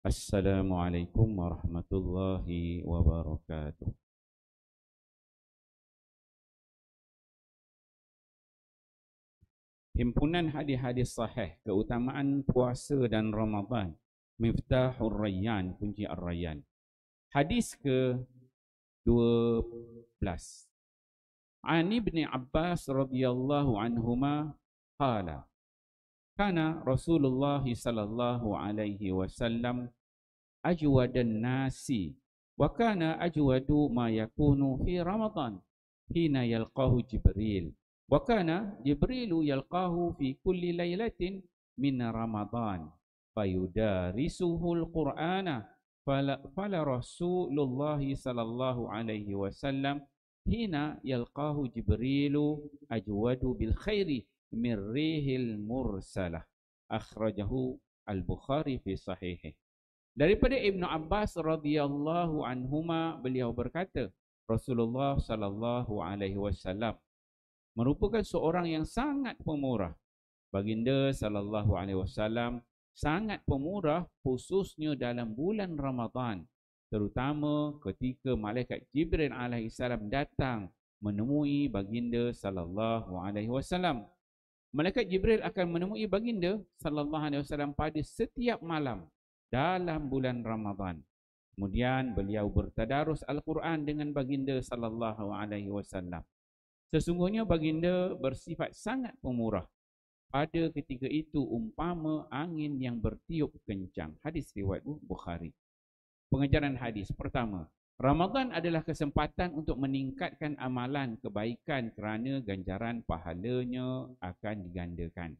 Assalamualaikum warahmatullahi wabarakatuh. Himpunan hadis-hadis sahih keutamaan puasa dan Ramadan. Miftahur Rayyan, kunci Ar-Rayyan. Hadis ke 12. An Ibn Abbas radhiyallahu anhuma qala Kana Rasulullah sallallahu alaihi wasallam ajwadan nasi wa kana ajwadu ma yakunu fi Ramadan hina yalqahu Jibril wa kana Jibril yalqahu fi kulli lailatin min Ramadan fayudarisuhu al-Qur'ana fala, fala Rasulullah sallallahu alaihi wasallam hina yalqahu Jibril ajwadu bil khairi mirrihil mursalah. Akhrajahu al-Bukhari fi sahihih daripada Ibnu Abbas radhiyallahu anhuma beliau berkata Rasulullah sallallahu alaihi wasallam merupakan seorang yang sangat pemurah. Baginda sallallahu alaihi wasallam sangat pemurah khususnya dalam bulan Ramadan terutama ketika malaikat Jibril alaihissalam datang menemui baginda sallallahu alaihi wasallam Malaikat Jibril akan menemui baginda sallallahu alaihi wasallam pada setiap malam dalam bulan Ramadan. Kemudian beliau bertadarus Al-Quran dengan baginda sallallahu alaihi wasallam. Sesungguhnya baginda bersifat sangat pemurah. Pada ketika itu umpama angin yang bertiup kencang. Hadis riwayat Bukhari. Pengajaran hadis pertama, Ramadan adalah kesempatan untuk meningkatkan amalan kebaikan kerana ganjaran pahalanya akan digandakan.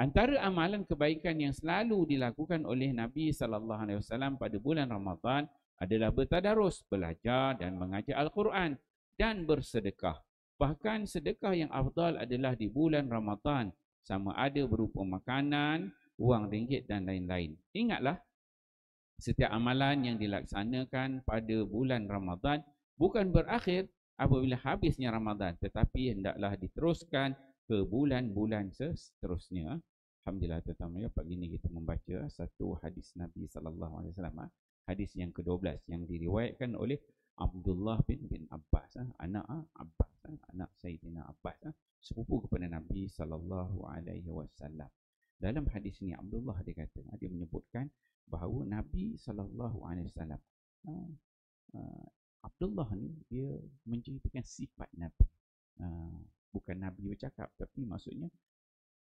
Antara amalan kebaikan yang selalu dilakukan oleh Nabi sallallahu alaihi wasallam pada bulan Ramadan adalah bertadarus, belajar dan mengajar Al-Quran dan bersedekah. Bahkan sedekah yang afdal adalah di bulan Ramadan sama ada berupa makanan, wang ringgit dan lain-lain. Ingatlah setiap amalan yang dilaksanakan pada bulan Ramadan bukan berakhir apabila habisnya Ramadan tetapi hendaklah diteruskan ke bulan-bulan seterusnya. Alhamdulillah tuan-tuan ya pagi ini kita membaca satu hadis Nabi sallallahu alaihi wasallam hadis yang ke-12 yang diriwayatkan oleh Abdullah bin bin Abbas anak Abbas anak Sayyidina Abbas sepupu kepada Nabi sallallahu alaihi wasallam. Dalam hadis ini Abdullah dia kata dia menyebutkan bahawa Nabi sallallahu alaihi wasallam uh, uh, Abdullah ni dia menceritakan sifat Nabi. Bukan Nabi bercakap tapi maksudnya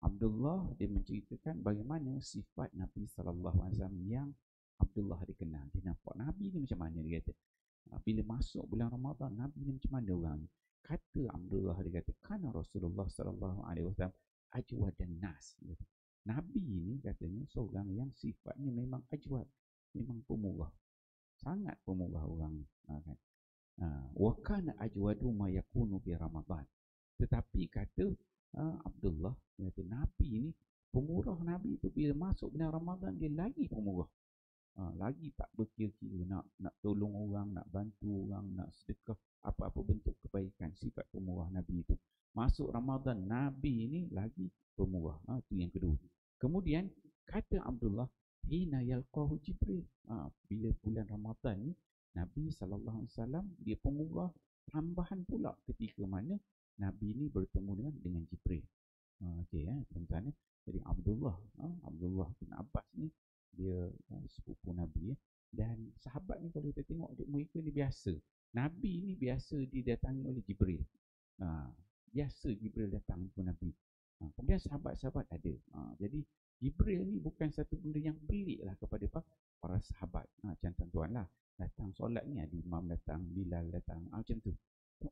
Abdullah dia menceritakan bagaimana sifat Nabi sallallahu alaihi wasallam yang Abdullah dikenal. Dia nampak Nabi ni macam mana dia kata. Bila masuk bulan Ramadan Nabi ni macam mana orang ni? Kata Abdullah dia kata kana Rasulullah sallallahu alaihi wasallam ajwadan nas. Dia kata, Nabi ni katanya seorang yang sifatnya memang ajwad, memang pemurah. Sangat pemurah orang ha, kan. Ha, wa kana ajwadu ma yakunu fi Ramadan. Tetapi kata ha, Abdullah, kata Nabi ni pemurah Nabi tu bila masuk bulan Ramadan dia lagi pemurah. Ha, lagi tak berkira-kira nak nak tolong orang, nak bantu orang, nak sedekah apa-apa bentuk kebaikan sifat pemurah Nabi itu. Masuk Ramadan Nabi ini lagi pemurah. Ha, itu yang kedua. Kemudian kata Abdullah, hina yalqahu Jibril. Ha, bila bulan Ramadan ni Nabi sallallahu alaihi wasallam dia pemurah tambahan pula ketika mana Nabi ni bertemu dengan dengan Jibril. Ha, okey ya, tuan-tuan. Jadi Abdullah, ha, Abdullah bin Abbas ni dia ha, sepupu Nabi ya. Dan sahabat ni kalau kita tengok mereka ni biasa. Nabi ni biasa didatangi oleh Jibril. Ha, biasa Jibril datang ke Nabi. Ha, kemudian sahabat-sahabat ada. Ha, jadi Jibril ni bukan satu benda yang pelik lah kepada para sahabat. Ha, macam tuan-tuan lah. Datang solat ni ada imam datang, Bilal datang. Ha, macam tu.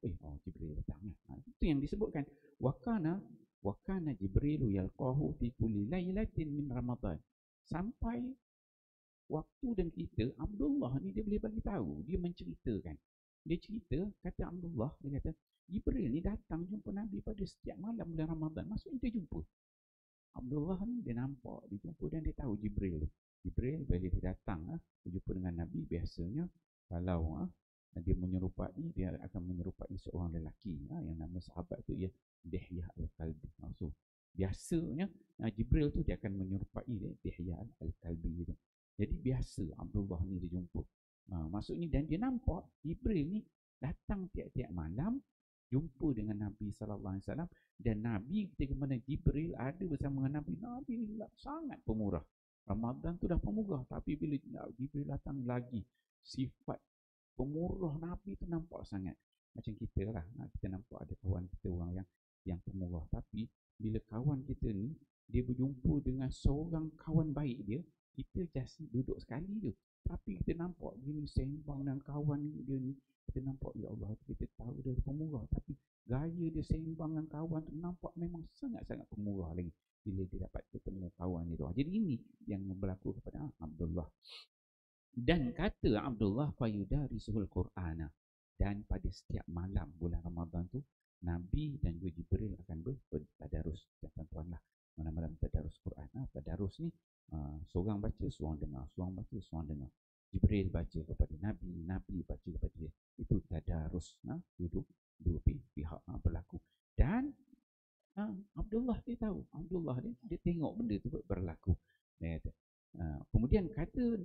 Eh, oh Jibril datang. Ha, itu yang disebutkan. Wakana wakana Jibrilu yalqahu fi kulli lailatin min Ramadan. Sampai waktu dan kita Abdullah ni dia boleh bagi tahu, dia menceritakan. Dia cerita, kata Abdullah, dia kata, Jibril ni datang jumpa Nabi pada setiap malam bulan Ramadan. Maksudnya dia jumpa. Abdullah ni dia nampak, dia jumpa dan dia tahu Jibril. Jibril bila dia datang, ha, jumpa dengan Nabi biasanya, kalau ha, dia menyerupai, dia akan menyerupai seorang lelaki ha, yang nama sahabat tu ya Dihyah Al-Kalbi. So, biasanya Jibril tu dia akan menyerupai Dihyah Al-Kalbi tu. Jadi biasa Abdullah ni dia jumpa. Maksudnya dan dia nampak Jibril ni datang tiap-tiap malam jumpa dengan Nabi sallallahu alaihi wasallam dan Nabi ketika mana Jibril ada bersama dengan Nabi, Nabi ni sangat pemurah. Ramadan tu dah pemurah tapi bila Jibril datang lagi sifat pemurah Nabi tu nampak sangat. Macam kita lah kita nampak ada kawan kita orang yang yang pemurah. Tapi bila kawan kita ni dia berjumpa dengan seorang kawan baik dia kita just duduk sekali je. Tapi kita nampak gini sembang dengan kawan dia ni kita nampak ya Allah kita tahu dia pemurah. Tapi gaya dia sembang dengan kawan tu nampak memang sangat-sangat pemurah lagi bila dia dapat ketemu kawan dia tu. Jadi ini yang berlaku kepada Abdullah. Dan kata Abdullah fayudarisuhul Qur'ana. Dan pada setiap malam bulan Ramadan tu Nabi dan juga Jibril akan bertadarus. Dan tuan-tuan lah malam-malam tadarus Quran. Ha? tadarus ni uh, seorang baca seorang dengar. Seorang baca seorang dengar. Jibril baca kepada Nabi Nabi baca kepada dia. Itu tadarus ha? duduk dua pihak ha? berlaku dan ha? Abdullah dia tahu Abdullah dia, dia tengok benda tu berlaku kata, uh, kemudian kata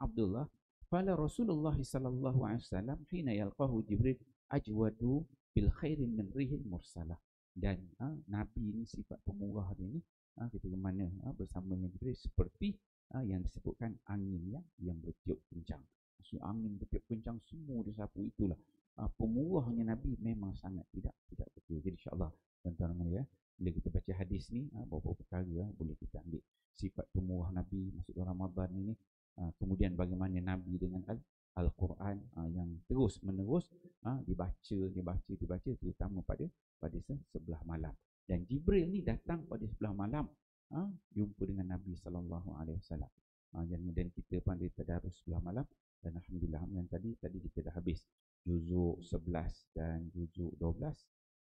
Abdullah Fala Rasulullah sallallahu alaihi wasallam hina yalqahu Jibril ajwadu bil khairin min rihil mursalah dan ha, Nabi ni sifat pemurah dia ni ha, kita ke mana ha, bersama dengan Jibril seperti ha, yang disebutkan angin yang yang bertiup kencang maksud angin bertiup kencang semua disapu itulah ha, pemurahnya Nabi memang sangat tidak tidak betul jadi insyaAllah tuan-tuan ya bila kita baca hadis ni ha, beberapa perkara ha, boleh kita ambil sifat pemurah Nabi masuk dalam Ramadan ini ha, kemudian bagaimana Nabi dengan Al Al-Quran uh, yang terus menerus uh, dibaca, dibaca, dibaca terutama pada pada sebelah malam. Dan Jibril ni datang pada sebelah malam uh, jumpa dengan Nabi sallallahu alaihi wasallam. Dan dan kita pun ada tadarus sebelah malam dan alhamdulillah yang tadi tadi kita dah habis juzuk 11 dan juzuk 12.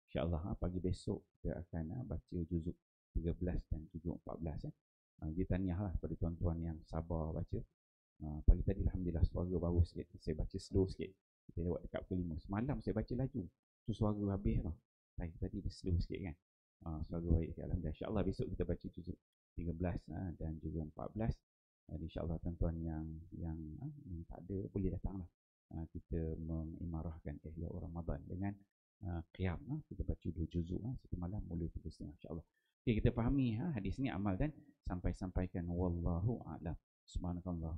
Insya-Allah uh, pagi besok kita akan uh, baca juzuk 13 dan juzuk 14 eh. Uh, kita tahniahlah pada tuan-tuan yang sabar baca Ha, pagi tadi Alhamdulillah suara baru sikit. Saya baca slow sikit. Kita lewat dekat pukul 5. Semalam saya baca laju. Tu suara habis tau. Tadi, tadi dia slow sikit kan. Ha, suara baik. Alhamdulillah. InsyaAllah besok kita baca juzuk 13 ha, dan juga 14. Ha, InsyaAllah tuan-tuan yang yang, ha, yang tak ada boleh datang Ha, kita mengimarahkan ihya Ramadan dengan uh, qiyam. Ha. Kita baca dua juzuk. Ha. Satu malam boleh tulis insyaAllah. Okay, kita fahami ha, hadis ni amal dan sampai-sampaikan. Wallahu a'lam. Subhanakallah.